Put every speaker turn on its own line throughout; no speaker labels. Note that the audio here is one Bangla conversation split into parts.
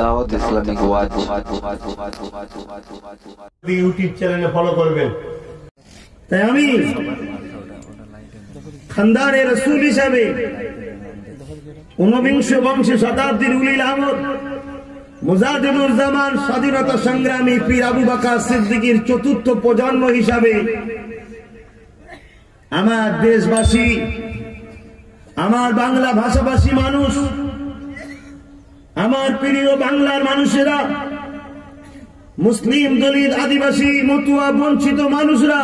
দাওয়াত ইসলামিক
ইউটিউব চ্যানেলে ফলো করবেন। তাই আমি রসুল হিসাবে ঊনবিংশ বংশে শতাব্দীর উলিল আহমদ মুজাদিদুর জামান স্বাধীনতা সংগ্রামী পীর আবু বাকা সিদ্দিকীর চতুর্থ প্রজন্ম হিসাবে আমার দেশবাসী, আমার বাংলা ভাষাভাষী মানুষ আমার প্রিয় বাংলার মানুষেরা, মুসলিম দলিত আদিবাসী, মতুয়া, বঞ্চিত মানুষরা,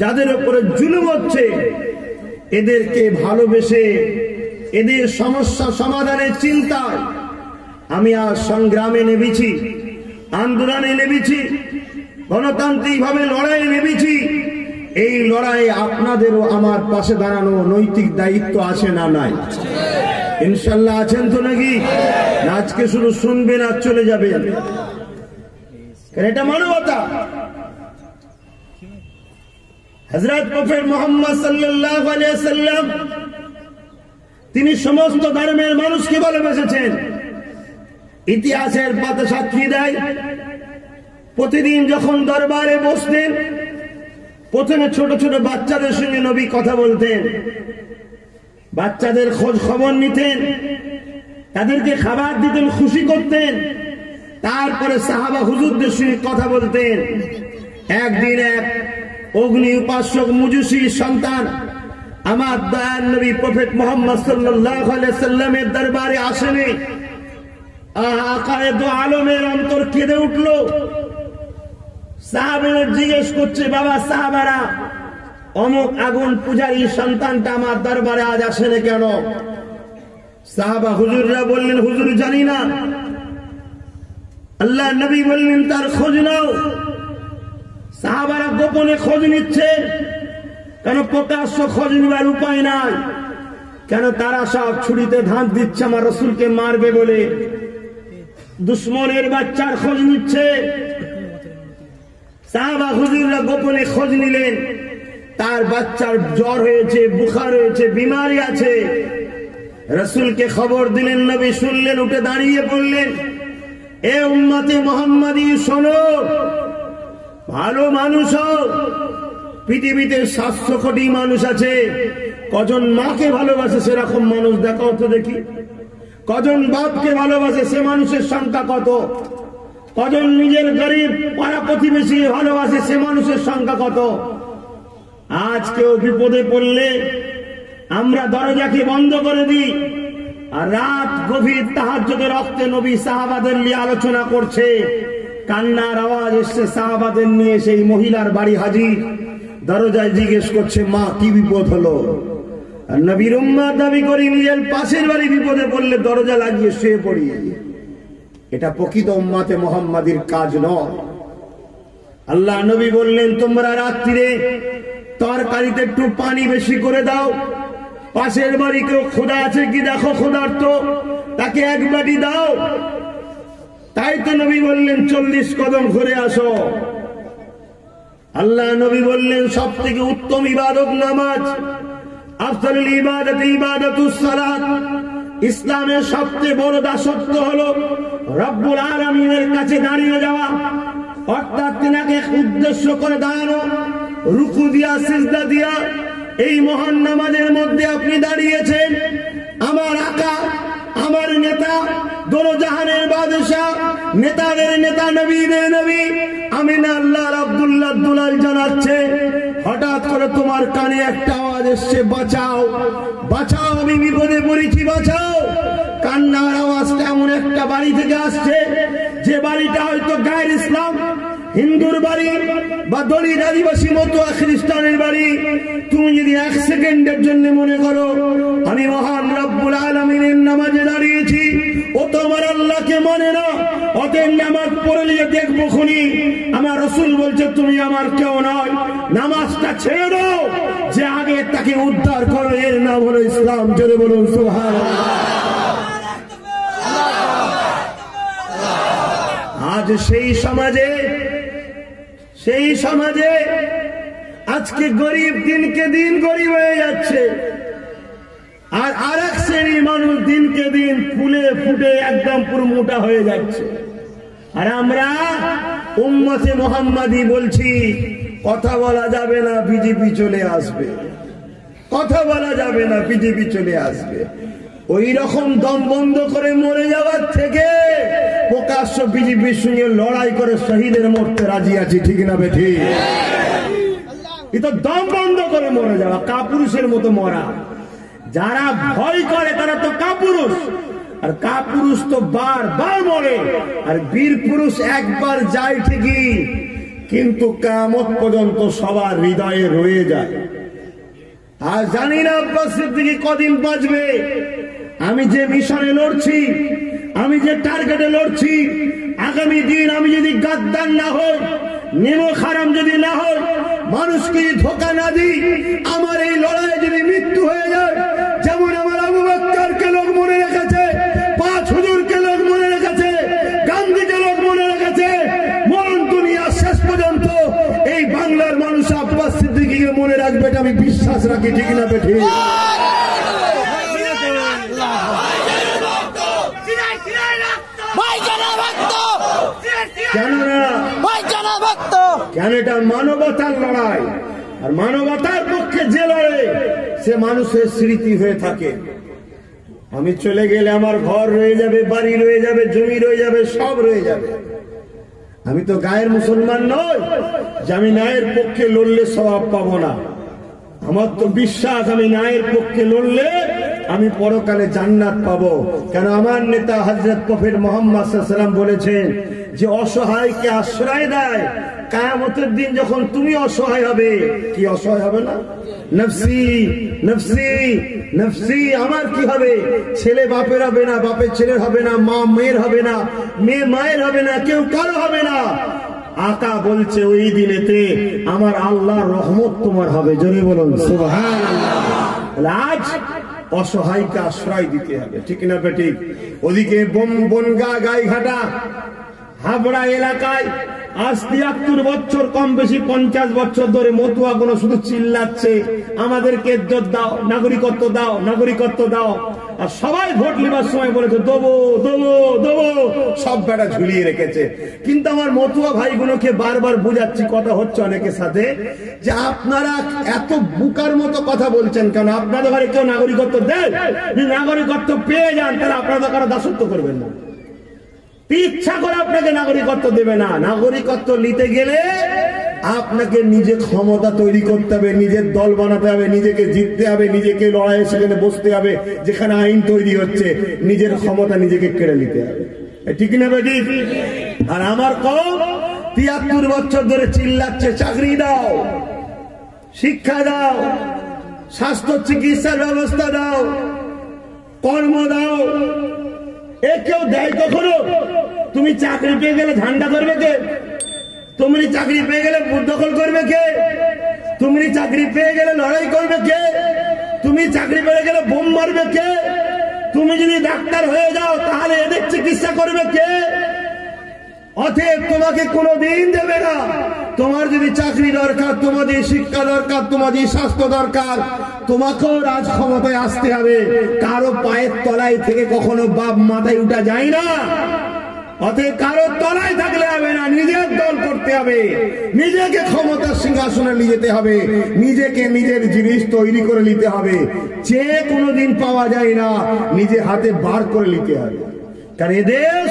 যাদের উপরে জুলুম হচ্ছে, এদেরকে ভালোবেসে এদের সমস্যা সমাধানের চিন্তায় আমি আজ সংগ্রামে নেমেছি, আন্দোলনে নেমেছি গণতান্ত্রিক ভাবে লড়াইয়ে নেমেছি। এই লড়াইয়ে আপনাদেরও আমার পাশে দাঁড়ানো নৈতিক দায়িত্ব আছে না নাই? ইনশাল্লাহ আছেন তো নাকি? আজকে শুধু শুনবেন আর চলে যাবেন। এটা মানবতা। হজরত প্রফেট মোহাম্মদ সাল্লাম তিনি সমস্ত ধর্মের মানুষকে ভালোবেসেছেন। ইতিহাসের পাতা সাক্ষী দেয়। প্রতিদিন যখন দরবারে বসতেন, প্রথমে ছোট ছোট বাচ্চাদের সঙ্গে নবী কথা বলতেন। বাচ্চাদের খোঁজ খবর নিতেন, তাদেরকে খাবার দিতেন, খুশি করতেন। তারপরে সাহাবা হুজুরদের সঙ্গে কথা বলতেন। একদিন এক অগ্নি উপাসক মুজুসি সন্তান আমার দয়াল নবী প্রফেট মোহাম্মদ সাল্লামের দরবারে আসেনি। আলমের অন্তর কেঁদে উঠল। সাহাবের জিজ্ঞেস করছে, বাবা সাহাবারা অমুক আগুন পূজারী সন্তানটা আমার দরবারে আজ আসেনি কেন? সাহাবা হুজুররা বললেন, হুজুর জানি না। আল্লাহ নবী বললেন, তার খোঁজ নাও। সাহাবারা গোপনে খোঁজ নিচ্ছে। কেন প্রকাশ্য খোঁজ নিবার উপায় নাই? কেন তারা সব ছুরিতে ধান দিচ্ছে, আমার রসুলকে মারবে বলে? দুশ্মনের বাচ্চার খোঁজ নিচ্ছে। সাহাবা হুজুররা গোপনে খোঁজ নিলেন। তার বাচ্চার জ্বর হয়েছে, বুখার হয়েছে, বিমারি আছে। রসুলকে খবর দিলেন, নবী শুনলেন, উঠে দাঁড়িয়ে পড়লেন এ উম্মতে মোহাম্মদী, শোনো, ভালো মানুষ পৃথিবীতে সাতশো কোটি মানুষ আছে। কজন মাকে ভালোবাসে সেরকম মানুষ দেখাও তো দেখি। কজন বাপকে ভালোবাসে সে মানুষের সংখ্যা কত? কজন নিজের গরিব পাড়া প্রতিবেশী ভালোবাসে সে মানুষের সংখ্যা কত? আজ কেউ বিপদে পড়লে আমরা দরজাকে বন্ধ করে দিই। আর রাত গভীর তাহাজ্জুদের রক্তে নবী সাহাবাদের নিয়ে আলোচনা করছে। কান্নার আওয়াজ এসছে সাহাবাদের নিয়ে সেই মহিলার বাড়ি হাজির। দরজায় জিজ্ঞেস করছে, মা, কি বিপদ হলো? নবীর উম্মা দাবি করি, নিজের পাশের বাড়ি বিপদে পড়লে দরজা লাগিয়ে শুয়ে পড়ি। এটা প্রকৃত উম্মাতে মোহাম্মদীর কাজ নয়। আল্লাহ নবী বললেন, তোমরা রাত্রিরে তরকারিতে একটু পানি বেশি করে দাও। পাশের বাড়ি কেউ খোদা আছে কি দেখো খোদার তো তাকে এক বাটি দাও। তাই তো নবী বললেন, চল্লিশ কদম ঘুরে আসো। আল্লাহ নবী বললেন সব থেকে উত্তম ইবাদত নামাজ। আফসল ইবাদত, ইবাদতুস সালাত। ইসলামের সবচেয়ে বড় দাসত্ব হলো রব্বুল আলমিনের কাছে দাঁড়িয়ে যাওয়া। অর্থাৎ তিনাকে উদ্দেশ্য করে দাঁড়ানো। রুকু দিয়া, সিজদা দিয়া এই মহান নামাজের মধ্যে আপনি দাঁড়িয়েছেন। আমার আকা, আমার নেতা, দোরজাহানের বাদশাহ, নেতাদের নেতা নবী নবীদের নবী, আমিনা আল্লাহ আব্দুল্লাহ দুলাল জানাচ্ছে, হঠাৎ করে তোমার কানে একটা আওয়াজ এসছে, বাঁচাও বাঁচাও, আমি বিপদে পড়েছি, বাঁচাও। কান্নার আওয়াজটা এমন একটা বাড়ি থেকে আসছে, যে বাড়িটা হয়তো গায়ের ইসলাম হিন্দুর বাড়ি বা দলিত আদিবাসী মতো খ্রিস্টানের বাড়ি, তুমি যদি এক সেকেন্ডের জন্য মনে করো, আমি মহান রব্বুল আলমিনের নামাজে দাঁড়িয়েছি, ও তো আমার আল্লাহকে মানে না, অতএব নামাজ পড়ে নিয়ে দেখব খুনি। আমার রসুল বলছে, তুমি আমার কেউ নয়, নামাজটা ছেড়ে দাও, যে আগে তাকে উদ্ধার করো। এর নাম হলো ইসলাম, জোরে বলুন সুহান আজ সেই সমাজে সেই সমাজে আজকে গরিব দিনকে দিন গরিব হয়ে যাচ্ছে। আর আর এক শ্রেণির মানুষ দিন দিনকে দিন ফুলে ফুটে একদম পুরো মোটা হয়ে যাচ্ছে। আর আমরা উম্মতে মোহাম্মদি বলছি, কথা বলা যাবে না, বিজেপি চলে আসবে। কথা বলা যাবে না, বিজেপি চলে আসবে। ওই রকম দম বন্ধ করে মরে যাওয়ার থেকে প্রকাশ্য বিজেপির সঙ্গে লড়াই করে শহীদের মরতে রাজি আছি, ঠিক না বেঠি এ তো দম বন্ধ করে মরে যাওয়া, কাপুরুষের মতো মরা। যারা ভয় করে, তারা তো কাপুরুষ। আর কাপুরুষ তো বার বার মরে, আর বীর পুরুষ একবার যায় ঠিকই, কিন্তু কামত পর্যন্ত সবার হৃদয়ে রয়ে যায়। আর জানি না আব্বাস সিদ্দিকি কদিন বাঁচবে। আমি যে মিশনে লড়ছি আমি যে টার্গেটে লড়ছি, আগামী দিন আমি যদি গাদ্দার না হই, নেমো খারাম যদি না হই, মানুষকে ধোকা না দিই, আমার এই লড়াইয়ে যদি মৃত্যু হয়ে যায়, যেমন আমার আবু বাক্কারকে লোক মনে রেখেছে, পাঁচ হুজুরকে লোক মনে রেখেছে, গান্ধীকে লোক মনে রেখেছে, মরণ দুনিয়া শেষ পর্যন্ত এই বাংলার মানুষ আব্বাস সিদ্দিকিকে মনে রাখবে এটা আমি বিশ্বাস রাখি, ঠিক না বেঠি? কেননা? কেন এটা মানবতার লড়াই? আর মানবতার পক্ষে যে লড়ে সে মানুষের স্মৃতি হয়ে থাকে। আমি চলে গেলে আমার ঘর রয়ে যাবে বাড়ি রয়ে যাবে জমি রয়ে যাবে সব রয়ে যাবে। আমি তো গায়ের মুসলমান নই যে আমি ন্যায়ের পক্ষে লড়লে স্বভাব পাবো না। আমার তো বিশ্বাস আমি ন্যায়ের পক্ষে লড়লে আমি পরকালে জান্নাত পাবো। কেন আমার নেতা হজরত প্রফেট মোহাম্মদ বলেছেন যে অসহায়কে আশ্রয় দেয়, কায়ামতের দিন যখন তুমি অসহায় হবে, কি অসহায় হবে না? নফসি নফসি নফসি, আমার কি হবে? ছেলে বাপের হবে না, বাপের ছেলের হবে না, মা মেয়ের হবে না, মেয়ে মায়ের হবে না, কেউ কারও হবে না। আকা বলছে ওই দিনেতে, আমার আল্লাহর রহমত তোমার হবে। জোরে বলুন আজ অসহায়কে আশ্রয় দিতে হবে, ঠিক না বেটি ওদিকে বন, বনগা, গাইঘাটা হাবড়া এলাকায় আজ তিয়াত্তর বছর, কম বেশি পঞ্চাশ বছর ধরে মতুয়া গুলো শুধু চিল্লাচ্ছে। আমাদেরকে ইজ্জত দাও, নাগরিকত্ব দাও নাগরিকত্ব দাও। আর সবাই ভোট নেবার সময় বলেছে, দেবো দেবো দেবো। সব বেটা ঝুলিয়ে রেখেছে। কিন্তু আমার মতুয়া ভাইগুলোকে বারবার বুঝাচ্ছি, কথা হচ্ছে অনেকের সাথে, যে আপনারা এত বুকার মতো কথা বলছেন কেন? আপনাদের ঘরে কেউ নাগরিকত্ব দেয়? নাগরিকত্ব পেয়ে যান, তাহলে আপনারা কারও দাসত্ব করবেন না। ইচ্ছা করে আপনাকে নাগরিকত্ব দেবে না। নাগরিকত্ব নিতে গেলে আপনাকে নিজে ক্ষমতা তৈরি করতে হবে, নিজের দল বানাতে হবে, নিজেকে জিততে হবে, নিজেকে লড়াইয়ে সেখানে বসতে হবে, যেখানে আইন তৈরি হচ্ছে, নিজের ক্ষমতা নিজেকে কেড়ে নিতে হবে। ঠিক না বেটি আর আমার কম, তিয়াত্তর বছর ধরে চিল্লাচ্ছে, চাকরি দাও, শিক্ষা দাও, স্বাস্থ্য চিকিৎসার ব্যবস্থা দাও, কর্ম দাও। এ কেউ দেয় কখনো? তুমি চাকরি পেয়ে গেলে ঝান্ডা করবে কে? তুমি চাকরি পেয়ে গেলে দখল করবে কে? তুমি চাকরি পেয়ে গেলে লড়াই করবে কে? তুমি চাকরি পেয়ে গেলে বোম মারবে কে? তুমি যদি ডাক্তার হয়ে যাও, তাহলে এদের চিকিৎসা করবে কে? অতএব তোমাকে কোনো দিন দেবে না। তোমার যদি চাকরি দরকার, তোমাদের শিক্ষা দরকার যদি স্বাস্থ্য দরকার, তোমাকেও রাজ ক্ষমতায় আসতে হবে। কারও পায়ের তলায় থেকে কখনো বাপ মাথায় উঠা যায় না। অতএব কারও তলায় থাকলে হবে না, নিজের দল করতে হবে। নিজেকে ক্ষমতার সিংহাসনে নিয়ে যেতে হবে। নিজেকে নিজের জিনিস তৈরি করে নিতে হবে। যে কোনোদিন পাওয়া যায় না, নিজে হাতে বার করে নিতে হবে। কারণ এদেশ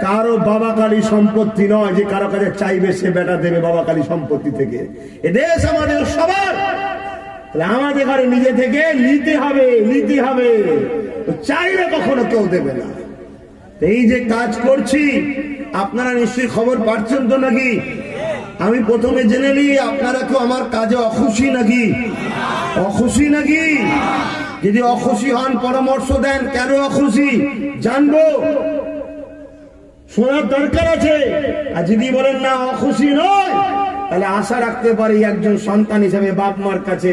কারও বাবা কালী সম্পত্তি নয় যে কারও কাছে চাইবে সে বেটা দেবে বাবা কালী সম্পত্তি থেকে। এদেশ আমাদের সবার। তাহলে আমাদের ঘরে নিজে থেকে নিতে হবে নিতে হবে। চাইলে কখনো কেউ দেবে না। এই যে কাজ করছি, আপনারা নিশ্চয়ই খবর পাচ্ছেন তো নাকি? আমি প্রথমে জেনে নিই, আপনারা কেউ আমার কাজে অখুশি নাকি? অখুশি নাকি? যদি অখুশি হন, পরামর্শ দেন, কেন অখুশি? জানব। শোনার দরকার আছে। আর যদি বলেন না, অখুশি নয় তাহলে আশা রাখতে পারি একজন সন্তান হিসাবে বাপ মার কাছে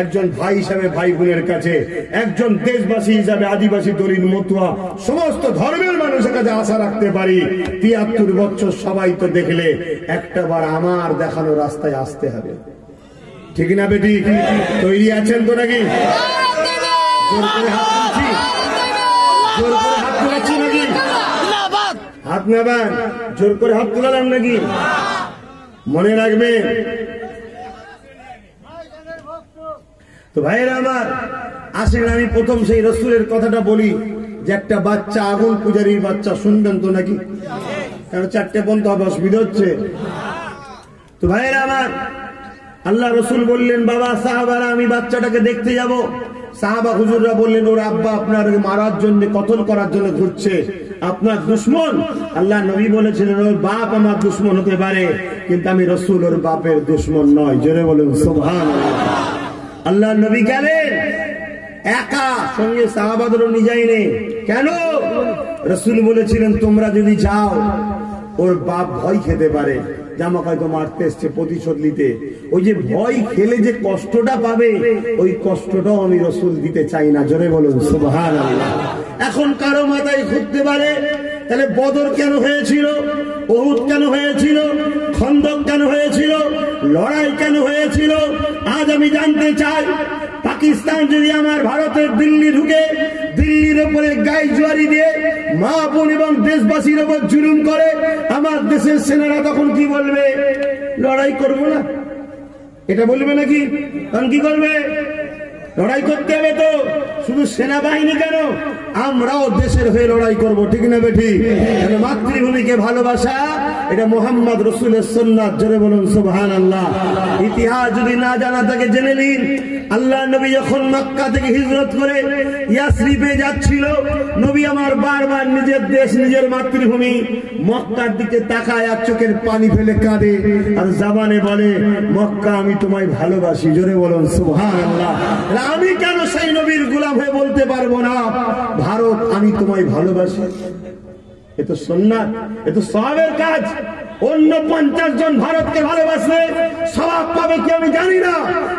একজন ভাই হিসাবে ভাই বোনের কাছে একজন দেশবাসী হিসাবে আদিবাসী দলিন মতুয়া সমস্ত ধর্মের মানুষের কাছে আশা রাখতে পারি। তিয়াত্তর বছর সবাই তো দেখলে একটা বার আমার দেখানো রাস্তায় আসতে হবে। ঠিক না বেটি? তৈরি আছেন তো নাকি? জোর করে হাত তুলছি। জোর করে হাত তোলাচ্ছি নাকি? হাত নেবেন। জোর করে হাত তোলালাম নাকি? মনে রাখবে। তো ভাইয়েরা আমার আসেন আমি প্রথম সেই রসুলের কথাটা বলি যে একটা বাচ্চা, আগুন পূজারীর বাচ্চা, শুনবেন তো নাকি? কারণ চারটে পর্যন্ত হবে অসুবিধা হচ্ছে? তো ভাইয়েরা আমার, আল্লাহ রসুল বললেন, বাবা, সাহাবারা, আমি বাচ্চাটাকে দেখতে যাব। সাহাবা হুজুররা বললেন, ওর আব্বা আপনার মারার জন্য কতল করার জন্য ঘুরছে। আপনার দুশ্মন। আল্লাহ নবী বলেছিলেন, ওর বাপ আমার দুশ্মন হতে পারে, কিন্তু আমি রসুল, ওর বাপের দুশ্মন নয়। জোরে বলুন সোভান আল্লাহ নবী গেলেন, একা, সঙ্গে সাহাবাদেরও নিয়ে যায়নি। কেন? রসুল বলেছিলেন, তোমরা যদি যাও ওর বাপ ভয় খেতে পারে। জামা হয়তো মারতে এসছে প্রতিশোধ নিতে। ওই যে ভয় খেলে যে কষ্টটা পাবে, ওই কষ্টটাও আমি রসুল দিতে চাই না। জোরে বলুন সুবহান এখন কারও মাথায় ঘুরতে পারে, তাহলে বদর কেন হয়েছিল? বহুত কেন হয়েছিল? খন্দক কেন হয়েছিল? লড়াই কেন হয়েছিল? আজ আমি জানতে চাই পাকিস্তান যদি আমার ভারতের দিল্লি ঢুকে, দিল্লির উপরে গায়ে জুয়ারি দিয়ে মা বোন এবং দেশবাসীর উপর জুলুম করে, আমার দেশের সেনারা তখন কি বলবে? লড়াই করব না। এটা বলবে নাকি? তখন কি করবে? লড়াই করতে হবে তো। শুধু সেনাবাহিনী কেন? আমরাও দেশের হয়ে লড়াই করব। ঠিক না বেঠি? মাতৃভূমিকে ভালোবাসা এটা মোহাম্মদ রসুলের সন্ন্যাত জোরে বলুন সুবহান আল্লাহ ইতিহাস যদি না জানা তাকে জেনে নিন। আল্লাহ নবী যখন মক্কা থেকে হিজরত করে ইয়াসরিফে যাচ্ছিল, নবী আমার বারবার নিজের দেশ, নিজের মাতৃভূমি মক্কার দিকে তাকায় আর চোখের পানি ফেলে কাঁদে আর জাবানে বলে, মক্কা আমি তোমায় ভালোবাসি। জোরে বলুন সুবহান আল্লাহ আমি কেন সেই নবীর গোলাম হয়ে বলতে পারব না? ভারত আমি তোমায় ভালোবাসি। এ তো সন্ন্যাত এ তো সবের কাজ। অন্য পঞ্চাশ জন ভারতকে ভালোবাসলে স্বভাব পাবে কি আমি জানি না।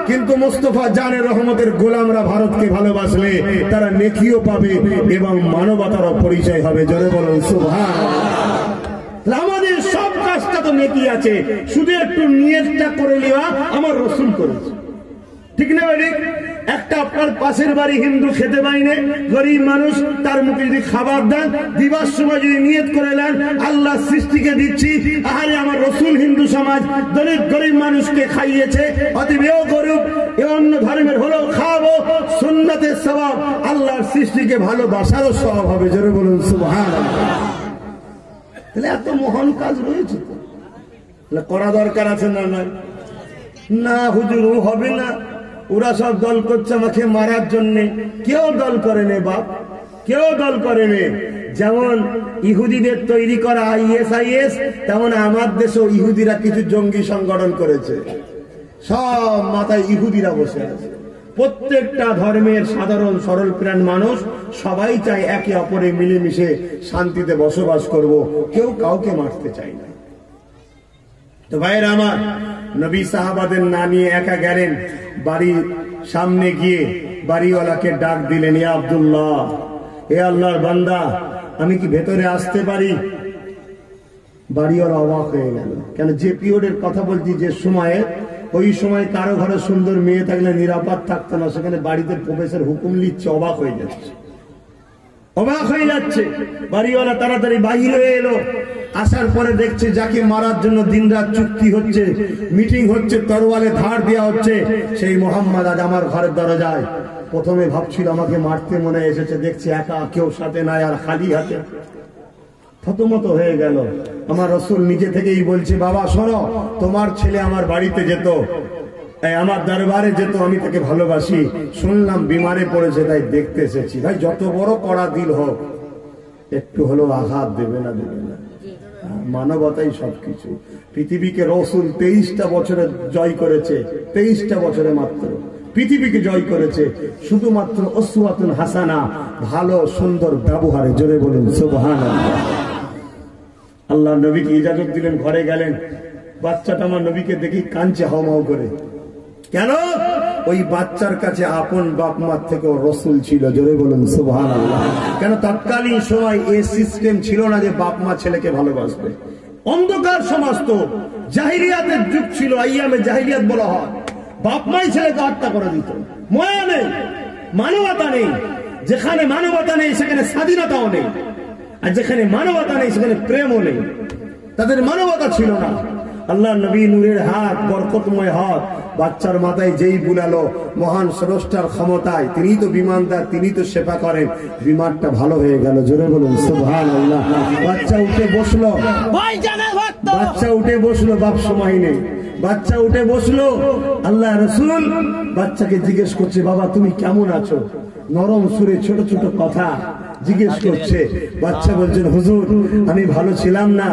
কিন্তু মোস্তফা জানের রহমতের গোলামরা ভারতকে ভালোবাসলে তারা নেকিও পাবে এবং মানবতারও পরিচয় হবে। জোরে বলুন সুভাষ আমাদের সব কাজটা তো নেকি আছে। শুধু একটু নিয়তটা করে নেওয়া আমার রসুল করেছে। ঠিক না ঠিক একটা আপনার পাশের বাড়ি হিন্দু খেতে পাইনে গরিব মানুষ, তার মুখে যদি খাবার দেন, দিবার সময় যদি নিয়ত করে নেন আল্লাহ সৃষ্টিকে দিচ্ছি, আহারে আমার রসুল হিন্দু সমাজ দরিদ্র গরিব মানুষকে খাইয়েছে, অতএব এও গরিব, এ অন্য ধর্মের হলেও খাওয়াবো, সুন্নতের স্বভাব আল্লাহর সৃষ্টিকে ভালোবাসারও স্বভাব হবে, জোরে বলুন সুবহান তাহলে এত মহান কাজ রয়েছে করা দরকার আছে না নয় না, হুজুর হবে না। ওরা সব দল করছে আমাকে মারার জন্য। কেউ দল করে নে, বাপ। কেউ দল করে নে। যেমন ইহুদিদের তৈরি করা আইএসআইএস তেমন আমার দেশেও ইহুদিরা কিছু জঙ্গি সংগঠন করেছে। সব মাথায় ইহুদিরা বসে আছে। প্রত্যেকটা ধর্মের সাধারণ সরল প্রাণ মানুষ সবাই চায় একে অপরে মিলেমিশে শান্তিতে বসবাস করব। কেউ কাউকে মারতে চায় না। তো ভাইয়ের আমার নবী সাহাবাদের না নিয়ে একা গেলেন। বাড়ির সামনে গিয়ে বাড়িওয়ালাকে ডাক দিলেন, এ আবদুল্লাহ, এ আল্লাহর বান্দা, আমি কি ভেতরে আসতে পারি? বাড়িওয়ালা অবাক হয়ে গেল। কেন, যে পিরিয়ডের কথা বলছি, যে সময়ে, ওই সময় কারও ঘরে সুন্দর মেয়ে থাকলে নিরাপদ থাকতো না, সেখানে বাড়িতে প্রবেশের হুকুম নিচ্ছে, অবাক হয়ে যাচ্ছে। অবাক হয়ে যাচ্ছে। বাড়িওয়ালা তাড়াতাড়ি বাহির হয়ে এলো। আসার পরে দেখছে যাকে মারার জন্য দিনরাত চুক্তি হচ্ছে, মিটিং হচ্ছে, তরোয়ালে ধার দেওয়া হচ্ছে, সেই মোহাম্মদ আজ আমার ঘরের দরজায়। প্রথমে ভাবছিল আমাকে মারতে মনে এসেছে, দেখছি একা কেউ সাথে নাই আর খালি হাতে। থতমত হয়ে গেল। আমার রসুল নিজে থেকেই বলছে, বাবা শোনো তোমার ছেলে আমার বাড়িতে যেত। আমার দরবারে যেত, আমি তাকে ভালোবাসি। শুনলাম বিমারে পড়েছে, তাই দেখতে এসেছি। ভাই, যত বড় কড়া দিল হোক, একটু হলেও আঘাত দেবে না দেবে না। মানবতাই সবকিছু। পৃথিবীকে রসুল তেইশটা বছরে জয় করেছে, তেইশটা বছরে মাত্র। পৃথিবীকে জয় করেছে শুধুমাত্র অসুয়াতুন হাসানা। ভালো, সুন্দর ব্যবহারে জোরে বলুন সুবহান আল্লাহ নবীকে ইজাজত দিলেন, ঘরে গেলেন। বাচ্চাটা আমার নবীকে দেখি কাঞ্চে হাওমাও করে। কেন? ওই বাচ্চার কাছে আপন বাপ মার থেকেও রসুল ছিল, জোরে বলুন আল্লাহ কেন তৎকালীন সময় এই সিস্টেম ছিল না যে বাপ মা ছেলেকে ভালোবাসবে? অন্ধকার সমাজ তো জাহিরিয়াতের যুগ ছিল, আইয়ামে জাহিরিয়াত বলা হয়। বাপ মাই ছেলেকে হত্যা করে দিত। ময়া নেই, মানবতা নেই। যেখানে মানবতা নেই, সেখানে স্বাধীনতাও নেই। আর যেখানে মানবতা নেই, সেখানে প্রেমও নেই। তাদের মানবতা ছিল না। আল্লাহ নবী নূরের হাত বরকতময় হাত বাচ্চার মাথায় যেই বুলালো মহান স্রষ্টার ক্ষমতায় তিনি তো বিমানদার তিনি তো সেবা করেন বিমানটা ভালো হয়ে গেল জোরে বলুন সুবহান আল্লাহ বাচ্চা উঠে বসল। বাচ্চা উঠে বসল বাপ সময় নেই। বাচ্চা উঠে বসল আল্লাহ রসুল বাচ্চাকে জিজ্ঞেস করছে বাবা তুমি কেমন আছো? নরম সুরে ছোট ছোট কথা। জিজ্ঞেস করছে, বাচ্চা বলছেন, হুজুর, আমি ভালো ছিলাম না।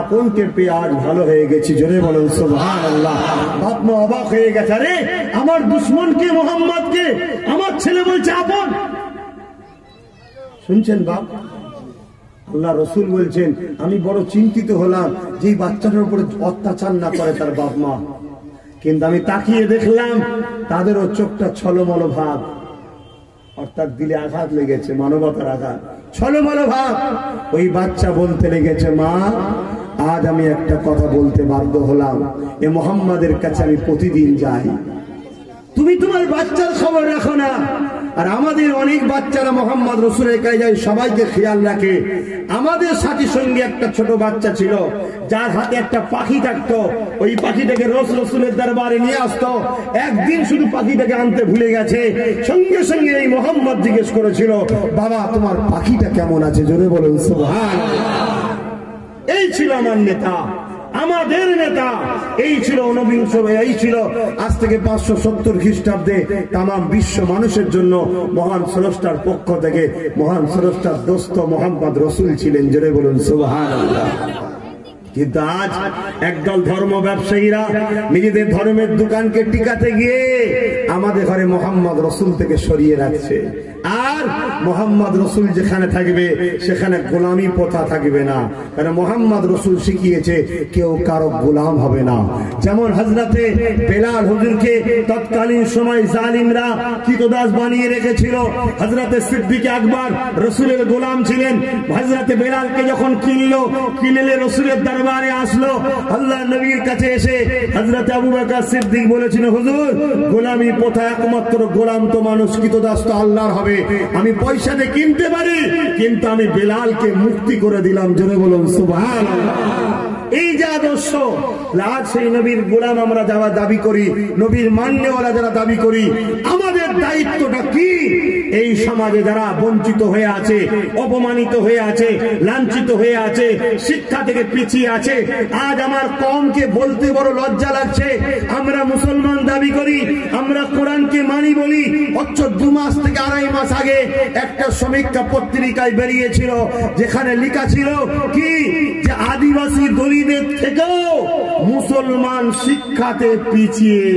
আপনকে পেয়ে আজ ভালো হয়ে গেছি। জোরে বলুন সুবহান আল্লাহ বাপ মা অবাক হয়ে গেছে, আরে, আমার দুশ্মনকে মোহাম্মদকে আমার ছেলে বলছে আপন। শুনছেন বাপ? আল্লাহ রসুল বলছেন, আমি বড় চিন্তিত হলাম যে বাচ্চাটার উপরে অত্যাচার না করে তার বাপ মা। কিন্তু আমি তাকিয়ে দেখলাম, তাদেরও চোখটা ছলমল ভাব। অর্থাৎ দিলে আঘাত লেগেছে, মানবতার আঘাত। ছলো বলো ভাব। ওই বাচ্চা বলতে লেগেছে, মা, আজ আমি একটা কথা বলতে বাধ্য হলাম। এ মোহাম্মদের কাছে আমি প্রতিদিন যাই। তুমি তোমার বাচ্চার খবর রাখো না। আর আমাদের অনেক বাচ্চারা মোহাম্মদ রসুলের যায় সবাইকে খেয়াল রাখে। আমাদের সাথী সঙ্গে একটা ছোট বাচ্চা ছিল, যার হাতে একটা পাখি থাকতো। ওই পাখিটাকে রস রসুলের দরবারে নিয়ে আসতো। একদিন শুধু পাখিটাকে আনতে ভুলে গেছে। সঙ্গে সঙ্গে এই মোহাম্মদ জিজ্ঞেস করেছিল, বাবা, তোমার পাখিটা কেমন আছে? জোরে বলুন এই ছিল আমার নেতা। আমাদের নেতা, এই ছিল ঊনবিংশ এই ছিল আজ থেকে পাঁচশো সত্তর খ্রিস্টাব্দে তাম বিশ্ব মানুষের জন্য মহান স্রষ্টার পক্ষ থেকে মহান স্রষ্টার দোস্ত মোহাম্মদ রসুল ছিলেন, জোরে বলুন সুবহান কিন্তু আজ একদল ধর্ম ব্যবসায়ীরা নিজেদের ধর্মের দোকানকে টিকাতে গিয়ে আমাদের ঘরে মোহাম্মদ রসুল থেকে সরিয়ে রাখছে। আর মোহাম্মদ রসুল যেখানে থাকবে, সেখানে গোলামি প্রথা থাকবে না। কারণ মোহাম্মদ রসুল শিখিয়েছে, কেউ কারও গোলাম হবে না। যেমন হজরতে বেলাল হুজুরকে তৎকালীন সময় জালিমরা কিতদাস বানিয়ে রেখেছিল। হজরতে সিদ্দিক আকবর রসুলের গোলাম ছিলেন। হজরতে বেলালকে যখন কিনলো, কিনলে রসুলের দরবারে আসলো। আল্লাহ নবীর কাছে এসে হজরত আবু বকর সিদ্দিক বলেছিল, হুজুর, গোলামি প্রথা একমাত্র গোলাম তো মানুষ কৃতদাস তো আল্লাহর হবে। আমি পয়সা দিয়ে কিনতে পারি, কিন্তু আমি বেলালকে মুক্তি করে দিলাম, জোরে বলুন সুবহান এই যে আদর্শ আজ সেই নবীর গোলাম আমরা যারা দাবি করি, নবীর মান্যওয়ালা যারা দাবি করি, আমাদের দায়িত্বটা কি? এই সমাজে যারা বঞ্চিত হয়ে আছে, অপমানিত হয়ে আছে, লাঞ্ছিত হয়ে আছে, শিক্ষা থেকে পিছিয়ে আছে, আজ আমার কমকে বলতে বড় লজ্জা লাগছে। আমরা মুসলমান দাবি করি, আমরা কোরআনকে মানি বলি, অথচ দু মাস থেকে আড়াই মাস আগে একটা সমীক্ষা পত্রিকায় বেরিয়েছিল, যেখানে লেখা ছিল কি? যে আদিবাসী দলিদের থেকেও মুসলমান শিক্ষাতে পিছিয়ে